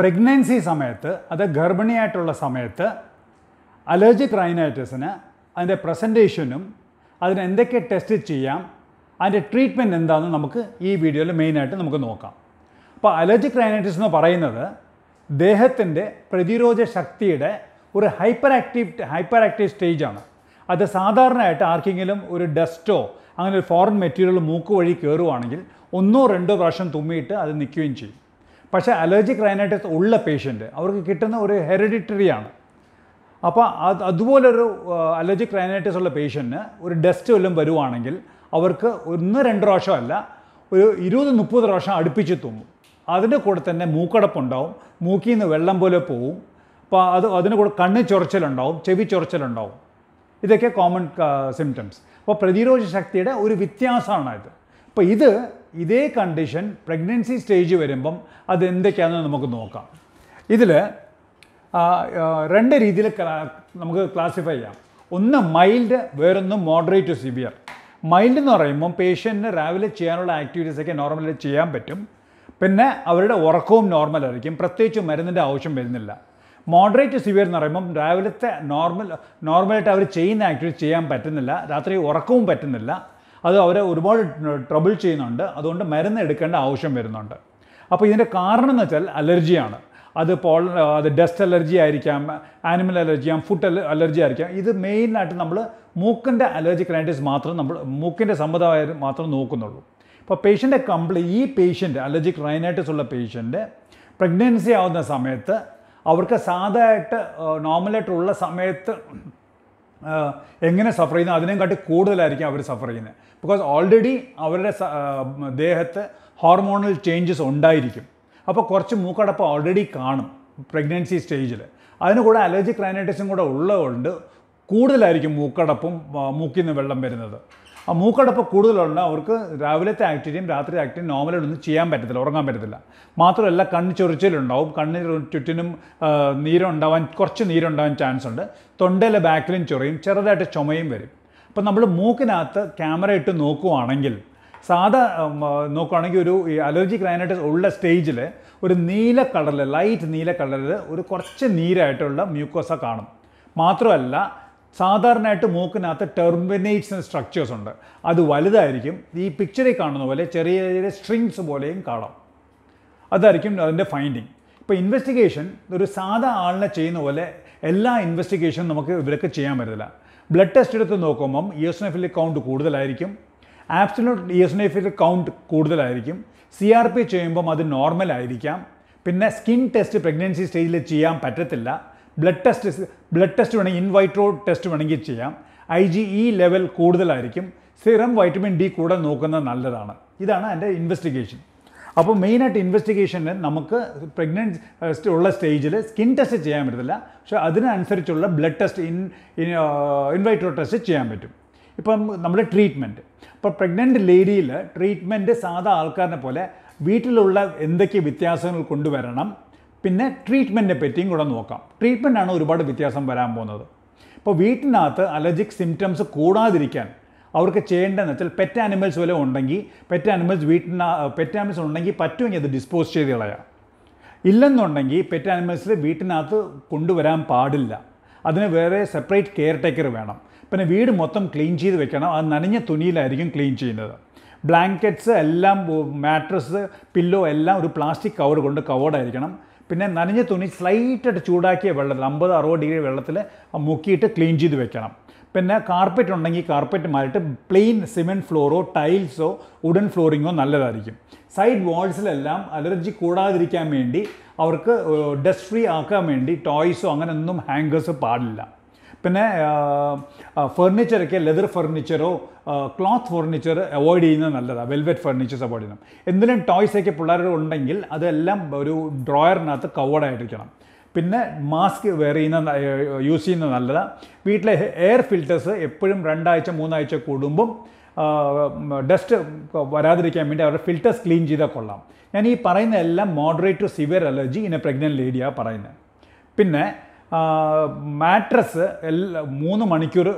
Pregnancy സമയത്ത് അത് ഗർഭിണിയായിട്ടുള്ള സമയത്ത് അലർജിക് റൈനൈറ്റിസിന് അതിന്റെ പ്രസന്റേഷനും അതിന് എന്തൊക്കെ ടെസ്റ്റ് ചെയ്യാം അതിന്റെ ട്രീറ്റ്മെന്റ് എന്താണെന്ന് നമുക്ക് ഈ വീഡിയോയിൽ മെയിനായിട്ട് നമുക്ക് നോക്കാം. അപ്പോൾ അലർജിക് റൈനൈറ്റിസ് എന്ന് പറയുന്നത് ദേഹത്തിന്റെ പ്രതിരോധ ശക്തിയുടെ ഒരു ഹൈപ്പർ ആക്റ്റീവ് ഹൈപ്പർ ആക്റ്റീവ് സ്റ്റേജാണ് അത് സാധാരണയായിട്ട് ആർക്കെങ്കിലും ഒരു ഡസ്റ്റോ അങ്ങനെ ഒരു ഫോറിൻ മെറ്റീരിയൽ മൂക്ക് വഴി കയറുവാണെങ്കിൽ ഒന്നോ രണ്ടോ പ്രാവശ്യം തുമ്മിയിട്ട് അത് നിൽക്കുകയും ചെയ്യും. പക്ഷേ അലർജിക് റൈനൈറ്റിസ് ഉള്ള പേഷ്യന്റ് അവർക്ക് കിട്ടുന്ന ഒരു ഹെറിഡിറ്ററി ആണ്. അപ്പോൾ അത് അതുപോലൊരു അലർജിക് റൈനൈറ്റിസ് ഉള്ള പേഷ്യന്റിന് ഒരു ഡസ്റ്റ് വല്ലതും വരുവാണെങ്കിൽ അവർക്ക് ഒന്ന് രണ്ട് പ്രാവശ്യമല്ല ഒരു ഇരുപത് മുപ്പത് പ്രാവശ്യം അടുപ്പിച്ച് തുമ്മും അതിന്റെ കൂടെ തന്നെ മൂക്കടപ്പുണ്ടാവും മൂക്കിൽ നിന്ന് വെള്ളം പോലെ പോവും. അപ്പോൾ അത് അതിന് കൂടെ കണ്ണ് ചൊറച്ചിലുണ്ടാവും ചെവി ചൊറച്ചിലുണ്ടാവും. ഇതൊക്കെ കോമൺ സിംറ്റംസ് അപ്പോൾ പ്രതിരോധ ശക്തിയുടെ ഒരു വ്യത്യാസമാണ് ഇത്. അപ്പോൾ ഇത് ഇതേ കണ്ടീഷൻ പ്രഗ്നൻസി സ്റ്റേജ് വരുമ്പം അത് എന്തൊക്കെയാണെന്ന് നമുക്ക് നോക്കാം. ഇതിൽ രണ്ട് രീതിയിൽ നമുക്ക് ക്ലാസിഫൈ ചെയ്യാം. ഒന്ന് മൈൽഡ് വേറൊന്ന് മോഡറേറ്റ് ടു സിവിയർ മൈൽഡ് എന്ന് പറയുമ്പം പേഷ്യന്റിന് രാവിലെ ചെയ്യാനുള്ള ആക്ടിവിറ്റീസൊക്കെ നോർമലി ചെയ്യാൻ പറ്റും. പിന്നെ അവരുടെ ഉറക്കവും നോർമലായിരിക്കും പ്രത്യേകിച്ച് മരുന്നിന്റെ ആവശ്യം വരുന്നില്ല. മോഡറേറ്റ് സിവിയർ എന്ന് പറയുമ്പം രാവിലത്തെ നോർമൽ നോർമലായിട്ട് അവർ ചെയ്യുന്ന ആക്ടിവിറ്റി ചെയ്യാൻ പറ്റുന്നില്ല. രാത്രി ഉറക്കവും പറ്റുന്നില്ല. അത് അവരെ ഒരുപാട് ട്രബിൾ ചെയ്യുന്നുണ്ട്. അതുകൊണ്ട് മരുന്ന് എടുക്കേണ്ട ആവശ്യം വരുന്നുണ്ട്. അപ്പോൾ ഇതിന്റെ കാരണം എന്ന് വെച്ചാൽ അലർജിയാണ്. അത് പോൾ അത് ഡസ്റ്റ് അലർജി ആയിരിക്കാം ആനിമൽ അലർജി ആം ഫുഡ് അലർജി ആയിരിക്കാം. ഇത് മെയിനായിട്ട് നമ്മൾ മൂക്കിന്റെ അലർജി റൈനൈറ്റിസ് മാത്രം നമ്മൾ മൂക്കിന്റെ സമ്മതമായ മാത്രം നോക്കുന്നുള്ളൂ. ഇപ്പോൾ പേഷ്യന്റെ കംപ്ലീ ഈ പേഷ്യന്റ് അലർജിക് റൈനൈറ്റിസ് ഉള്ള പേഷ്യന്റ് പ്രഗ്നൻസി ആവുന്ന സമയത്ത് അവർക്ക് സാധാരണയായിട്ട് നോർമലായിട്ടുള്ള സമയത്ത് എങ്ങനെ സഫർ ചെയ്യുന്നു അതിനെക്കാട്ടി കൂടുതലായിരിക്കും അവർ സഫർ ചെയ്യുന്നത്. ബിക്കോസ് ഓൾറെഡി അവരുടെ ദേഹത്ത് ഹോർമോണൽ ചേഞ്ചസ് ഉണ്ടായിരിക്കും. അപ്പോൾ കുറച്ച് മൂക്കടപ്പ് ഓൾറെഡി കാണും പ്രഗ്നൻസി സ്റ്റേജിൽ അതിന് കൂടെ അലർജി റൈനൈറ്റിസും കൂടെ ഉള്ളതുകൊണ്ട് കൂടുതലായിരിക്കും മൂക്കടപ്പും മൂക്കിൽ നിന്ന് വെള്ളം വരുന്നത്. ആ മൂക്കടപ്പ് കൂടുതലുണ്ട് അവർക്ക് രാവിലത്തെ ആക്ടിവിറ്റിയും രാത്രി ആക്ടിവിറ്റിയും നോർമലായിട്ടൊന്നും ചെയ്യാൻ പറ്റത്തില്ല ഉറങ്ങാൻ പറ്റത്തില്ല. മാത്രമല്ല കണ്ണ് ചൊറിച്ചിലുണ്ടാവും കണ്ണിന് ചുറ്റിനും നീരുണ്ടാവാൻ കുറച്ച് നീരുണ്ടാവാൻ ചാൻസ് ഉണ്ട്. തൊണ്ടയിലെ ബാക്കിലും ചൊറിയും ചെറുതായിട്ട് ചുമയും വരും. അപ്പം നമ്മൾ മൂക്കിനകത്ത് ക്യാമറ ഇട്ട് നോക്കുവാണെങ്കിൽ സാധാ നോക്കുകയാണെങ്കിൽ ഒരു അലർജി റൈനൈറ്റിസ് ഉള്ള സ്റ്റേജിൽ ഒരു നീല കളറിൽ ലൈറ്റ് നീല കളറിൽ ഒരു കുറച്ച് നീരായിട്ടുള്ള മ്യൂക്കോസ കാണും. മാത്രമല്ല സാധാരണയായിട്ട് മൂക്കിനകത്ത് ടെർമിനേറ്റ്സ് സ്ട്രക്ചേഴ്സ് ഉണ്ട്. അത് വലുതായിരിക്കും. ഈ പിക്ചറിൽ കാണുന്ന പോലെ ചെറിയ ചെറിയ സ്ട്രിങ്സ് പോലെയും കാണാം. അതായിരിക്കും അതിന്റെ ഫൈൻഡിങ് ഇപ്പോൾ ഇൻവെസ്റ്റിഗേഷൻ ഒരു സാധാ ആളിനെ ചെയ്യുന്ന പോലെ എല്ലാ ഇൻവെസ്റ്റിഗേഷനും നമുക്ക് ഇവരൊക്കെ ചെയ്യാൻ പറ്റില്ല ബ്ലഡ് ടെസ്റ്റ് എടുത്ത് നോക്കുമ്പം ഇയോസ്നോഫിലിക് കൗണ്ട് കൂടുതലായിരിക്കും. ആബ്സലൂട്ട് എഫിൽ കൗണ്ട് കൂടുതലായിരിക്കും. സി ആർ പി ചെയ്യുമ്പം അത് നോർമൽ ആയിരിക്കാം. പിന്നെ സ്കിൻ ടെസ്റ്റ് പ്രഗ്നൻസി സ്റ്റേജിൽ ചെയ്യാൻ പറ്റത്തില്ല. ബ്ലഡ് ടെസ്റ്റ് ബ്ലഡ് ടെസ്റ്റ് വേണമെങ്കിൽ ഇൻവൈട്രോ ടെസ്റ്റ് വേണമെങ്കിൽ ചെയ്യാം. ഐ ജി ഇ ലെവൽ കൂടുതലായിരിക്കും. സിറം വൈറ്റമിൻ ഡി കൂടെ നോക്കുന്നത് നല്ലതാണ്. ഇതാണ് എന്റെ ഇൻവെസ്റ്റിഗേഷൻ അപ്പോൾ മെയിനായിട്ട് ഇൻവെസ്റ്റിഗേഷന് നമുക്ക് പ്രഗ്നൻസ് ഉള്ള സ്റ്റേജിൽ സ്കിൻ ടെസ്റ്റ് ചെയ്യാൻ പറ്റത്തില്ല. പക്ഷേ അതിനനുസരിച്ചുള്ള blood test in in vitro test ചെയ്യാൻ പറ്റും. ഇപ്പം നമ്മുടെ ട്രീറ്റ്മെന്റ് ഇപ്പോൾ പ്രഗ്നന്റ് ലേഡിയിൽ ട്രീറ്റ്മെന്റ് സാധാ ആൾക്കാരനെ പോലെ വീട്ടിലുള്ള എന്തൊക്കെ വ്യത്യാസങ്ങൾ കൊണ്ടുവരണം പിന്നെ ട്രീറ്റ്മെന്റിനെ പറ്റിയും കൂടെ നോക്കാം. ട്രീറ്റ്മെന്റാണ് ഒരുപാട് വ്യത്യാസം വരാൻ പോകുന്നത്. ഇപ്പോൾ വീട്ടിനകത്ത് അലർജിക് സിംറ്റംസ് കൂടാതിരിക്കാൻ അവർക്ക് ചെയ്യേണ്ടതെന്ന് വെച്ചാൽ പെറ്റ് ആനിമൽസ് വല്ല ഉണ്ടെങ്കിൽ പെറ്റ് ആനിമൽസ് വീട്ടിന പെറ്റ് ആനിമൽസ് ഉണ്ടെങ്കിൽ പറ്റുമെങ്കിൽ അത് ഡിസ്പോസ് ചെയ്ത് കളയാം. ഇല്ലെന്നുണ്ടെങ്കിൽ പെറ്റ് ആനിമൽസിൽ വീട്ടിനകത്ത് കൊണ്ടുവരാൻ പാടില്ല. അതിന് വേറെ സെപ്പറേറ്റ് കെയർ ടേക്കർ വേണം. പിന്നെ വീട് മൊത്തം ക്ലീൻ ചെയ്ത് വെക്കണം. അത് നനഞ്ഞ തുണിയിലായിരിക്കും ക്ലീൻ ചെയ്യുന്നത്. ബ്ലാങ്കറ്റ്സ് എല്ലാം മാട്രസ് പില്ലോ എല്ലാം ഒരു പ്ലാസ്റ്റിക് കവർ കൊണ്ട് കവേർഡ് ആയിരിക്കണം. പിന്നെ നനഞ്ഞ തുണി സ്ലൈറ്റായിട്ട് ചൂടാക്കിയ വെള്ളത്തിൽ അമ്പത് അറുപത് ഡിഗ്രി വെള്ളത്തിൽ മുക്കിയിട്ട് ക്ലീൻ ചെയ്ത് വെക്കണം. പിന്നെ കാർപ്പറ്റ് ഉണ്ടെങ്കിൽ കാർപ്പറ്റ് മാറിയിട്ട് പ്ലെയിൻ സിമെന്റ് ഫ്ലോറോ ടൈൽസോ വുഡൻ ഫ്ലോറിങ്ങോ നല്ലതായിരിക്കും. സൈഡ് വാൾസിലെല്ലാം അലർജി കൂടാതിരിക്കാൻ വേണ്ടി അവർക്ക് ഡസ്റ്റ് ഫ്രീ ആക്കാൻ വേണ്ടി ടോയ്സോ അങ്ങനെയൊന്നും ഹാങ്കേഴ്സ് പാടില്ല. പിന്നെ ഫർണിച്ചറൊക്കെ ലെതർ ഫർണിച്ചറോ ക്ലോത്ത് ഫർണിച്ചർ അവോയ്ഡ് ചെയ്യുന്നത് നല്ലതാണ് വെൽവെറ്റ് ഫർണിച്ചേഴ്സ് അവോയ്ഡ് ചെയ്യണം. എന്തെങ്കിലും ടോയ്സൊക്കെ പിള്ളേരുടെ ഉണ്ടെങ്കിൽ അതെല്ലാം ഒരു ഡ്രോയറിനകത്ത് കവേർഡ് ആയിരിക്കണം പിന്നെ മാസ്ക് വെയർ ചെയ്യുന്ന യൂസ് ചെയ്യുന്നത് നല്ലതാണ് വീട്ടിലെ എയർ ഫിൽറ്റേഴ്സ് എപ്പോഴും രണ്ടാഴ്ച മൂന്നാഴ്ച കൂടുമ്പം ഡസ്റ്റ് വരാതിരിക്കാൻ വേണ്ടി അവരുടെ ഫിൽറ്റേഴ്സ് ക്ലീൻ ചെയ്താൽ കൊള്ളാം. ഞാൻ ഈ പറയുന്ന എല്ലാം moderate to severe allergy in a pregnant ലേഡിയാണ് പറയുന്നത് പിന്നെ മാട്രസ് എല്ലാ മൂന്ന് മണിക്കൂർ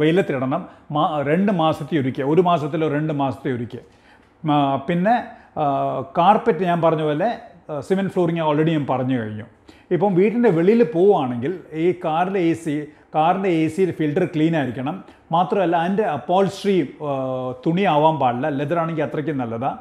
വെയിലത്തിടണം മാ രണ്ട് മാസത്തെ ഒരുക്കുക ഒരു മാസത്തിലോ രണ്ട് മാസത്തെ ഒരുക്കുക പിന്നെ കാർപ്പറ്റ് ഞാൻ പറഞ്ഞ പോലെ സിമെന്റ് ഫ്ലോറിങ് ഓൾറെഡി ഞാൻ പറഞ്ഞു കഴിഞ്ഞു. ഇപ്പം വീട്ടിന്റെ വെളിയിൽ പോവുകയാണെങ്കിൽ ഈ കാറിന്റെ എ സി കാറിന്റെ എ സിയിൽ ഫിൽറ്റർ ക്ലീൻ ആയിരിക്കണം. മാത്രമല്ല അതിന്റെ അപ്പോൾസ്ട്രി തുണി ആവാൻ പാടില്ല. ലെതർ ആണെങ്കിൽ അത്രയ്ക്കും നല്ലതാണ്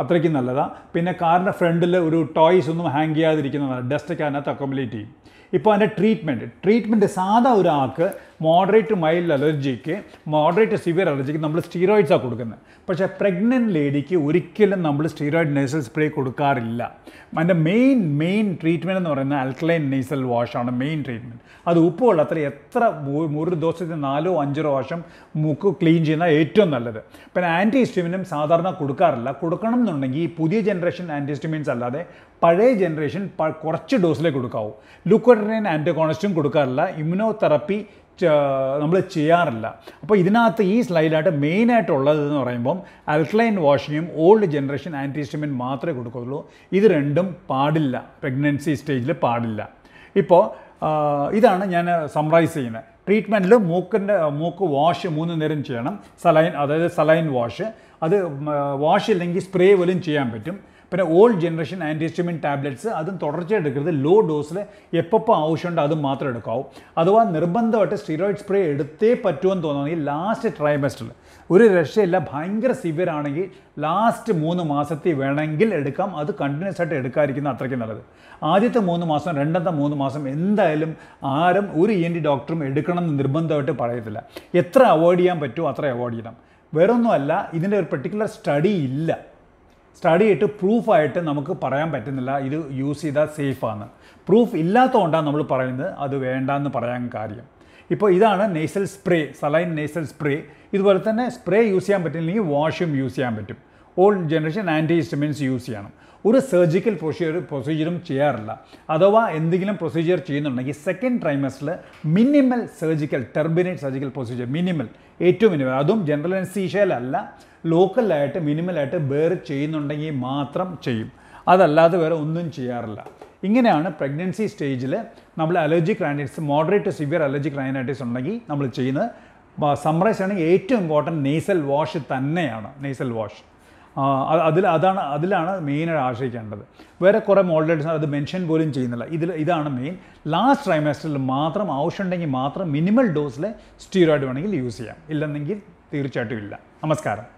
അത്രയ്ക്കും നല്ലതാണ് പിന്നെ കാറിന്റെ ഫ്രണ്ടിൽ ഒരു ടോയ്സ് ഒന്നും ഹാങ് ചെയ്യാതിരിക്കുന്നതാണ്. ഡസ്റ്റൊക്കെ അതിനകത്ത് അക്കോമഡേറ്റ് ചെയ്യും. ഇപ്പോൾ അതിന്റെ ട്രീറ്റ്മെന്റ് ട്രീറ്റ്മെന്റ് സാധാ ഒരാൾക്ക് മോഡറേറ്റ് മൈൽഡ് അലർജിക്ക് മോഡറേറ്റ് സിവിയർ അലർജിക്ക് നമ്മൾ സ്റ്റീറോയിഡ്സാണ് കൊടുക്കുന്നത് പക്ഷേ പ്രഗ്നന്റ് ലേഡിക്ക് ഒരിക്കലും നമ്മൾ സ്റ്റീറോയിഡ് നേസൽ സ്പ്രേ കൊടുക്കാറില്ല. അതിന്റെ മെയിൻ മെയിൻ ട്രീറ്റ്മെന്റ് എന്ന് പറയുന്നത് ആൽക്കലൈൻ നേസൽ വാഷാണ് മെയിൻ ട്രീറ്റ്മെന്റ് അത് ഉപ്പ് വെള്ളത്തിൽ എത്ര ഒരു ദിവസത്തിൽ നാലോ അഞ്ചോ പ്രാവശ്യം മുക്ക് ക്ലീൻ ചെയ്യുന്ന ഏറ്റവും നല്ലത്. പിന്നെ ആന്റി ഹിസ്റ്റമിനും സാധാരണ കൊടുക്കാറില്ല. കൊടുക്കണം എന്നുണ്ടെങ്കിൽ പുതിയ ജനറേഷൻ ആന്റി ഹിസ്റ്റമിൻസ് അല്ലാതെ പഴയ ജനറേഷൻ കുറച്ച് ഡോസിലേ കൊടുക്കാവൂ. ലുക്കോട്രിൻ ആന്റോകോണസ്റ്റും കൊടുക്കാറില്ല. ഇമ്മ്യൂണോ തെറപ്പി നമ്മൾ ചെയ്യാറില്ല. അപ്പോൾ ഇതിനകത്ത് ഈ സ്ലൈഡിലായിട്ട് മെയിനായിട്ടുള്ളത് എന്ന് പറയുമ്പം അൽക്ലൈൻ വാഷിങ്ങും ഓൾഡ് ജനറേഷൻ ആന്റിസ്റ്റമിൻ മാത്രമേ കൊടുക്കുള്ളൂ ഇത് രണ്ടും പാടില്ല. പ്രഗ്നൻസി സ്റ്റേജിൽ പാടില്ല. ഇപ്പോൾ ഇതാണ് ഞാൻ സമറൈസ് ചെയ്യുന്നത്. ട്രീറ്റ്മെന്റിൽ മൂക്കിന്റെ മൂക്ക് വാഷ് മൂന്ന് നേരം ചെയ്യണം. സലൈൻ അതായത് സലൈൻ വാഷ്. അത് വാഷ് ഇല്ലെങ്കിൽ സ്പ്രേ പോലും ചെയ്യാൻ പറ്റും. പിന്നെ ഓൾഡ് ജനറേഷൻ ആന്റിഹിസ്റ്റമിൻ ടാബ്ലറ്റ്സ് അതും തുടർച്ചയായിട്ട് എടുക്കരുത്. ലോ ഡോസിൽ എപ്പോൾ ആവശ്യമുണ്ട് അത് മാത്രം എടുക്കാവൂ. അഥവാ നിർബന്ധമായിട്ട് സ്റ്റിറോയിഡ് സ്പ്രേ എടുത്തേ പറ്റുമെന്ന് തോന്നുന്നെങ്കിൽ ലാസ്റ്റ് ട്രൈമസ്റ്ററിൽ ഒരു രക്ഷയില്ല ഭയങ്കര സിവിയർ ആണെങ്കിൽ ലാസ്റ്റ് മൂന്ന് മാസത്തിൽ വേണമെങ്കിൽ എടുക്കാം. അത് കണ്ടിന്യൂസ് ആയിട്ട് എടുക്കാതിരിക്കുന്ന അത്രയ്ക്ക് നല്ലത്. ആദ്യത്തെ മൂന്ന് മാസം രണ്ടാമത്തെ മൂന്ന് മാസം എന്തായാലും ആരും ഒരു ഇ എൻ ഡി ഡോക്ടറും എടുക്കണം എന്ന് നിർബന്ധമായിട്ട് പറയത്തില്ല. എത്ര അവോയ്ഡ് ചെയ്യാൻ പറ്റുമോ അത്ര അവോയ്ഡ് ചെയ്യണം. വേറൊന്നുമല്ല ഇതിന്റെ ഒരു പെർട്ടിക്കുലർ സ്റ്റഡി ഇല്ല. സ്റ്റഡി ചെയ്തിട്ട് പ്രൂഫായിട്ട് നമുക്ക് പറയാൻ പറ്റുന്നില്ല. ഇത് യൂസ് ചെയ്താൽ സേഫാണ് പ്രൂഫ് ഇല്ലാത്തതുകൊണ്ടാണ് നമ്മൾ പറയുന്നത് അത് വേണ്ടെന്ന് പറയാൻ കാര്യം. ഇപ്പോൾ ഇതാണ് nasal spray saline nasal spray ഇതുപോലെ തന്നെ സ്പ്രേ യൂസ് ചെയ്യാൻ പറ്റില്ലെങ്കിൽ വാഷും യൂസ് ചെയ്യാൻ പറ്റും. Old generation anti histamines use ചെയ്യണം. ഒരു സർജിക്കൽ പ്രൊസീജിയർ പ്രൊസീജിയറും ചെയ്യാറില്ല. അഥവാ എന്തെങ്കിലും പ്രൊസീജിയർ ചെയ്യുന്നുണ്ടെങ്കിൽ second ട്രൈമസ്റ്ററിൽ minimal surgical turbinate surgical procedure minimal ഏറ്റവും മിനിമൽ അതും ജനറൽ അനസ്തീഷ്യയിലല്ല ലോക്കലായിട്ട് മിനിമലായിട്ട് വേറെ ചെയ്യുന്നുണ്ടെങ്കിൽ മാത്രം ചെയ്യും. അതല്ലാതെ വേറെ ഒന്നും ചെയ്യാറില്ല. ഇങ്ങനെയാണ് പ്രഗ്നൻസി സ്റ്റേജിൽ നമ്മൾ allergy rhinitis moderate to severe allergic rhinitis ഉണ്ടെങ്കിൽ നമ്മൾ ചെയ്യുന്നത്. സമ്മറൈസ് ആണെങ്കിൽ ഏറ്റവും ഇമ്പോർട്ടന്റ് നേസൽ വാഷ് തന്നെയാണ്. നേസൽ വാഷ് അതിൽ അതാണ് അതിലാണ് മെയിനായിട്ട് ആശ്രയിക്കേണ്ടത്. വേറെ കുറേ മോഡലേറ്റ്സ് അത് മെൻഷൻ പോലും ചെയ്യുന്നില്ല. ഇതിൽ ഇതാണ് മെയിൻ ലാസ്റ്റ് ട്രൈമാസ്റ്ററിൽ മാത്രം ആവശ്യമുണ്ടെങ്കിൽ മാത്രം മിനിമൽ ഡോസിലെ സ്റ്റീറോയിഡ് വേണമെങ്കിൽ യൂസ് ചെയ്യാം. ഇല്ലെന്നെങ്കിൽ തീർച്ചയായിട്ടും ഇല്ല. നമസ്കാരം.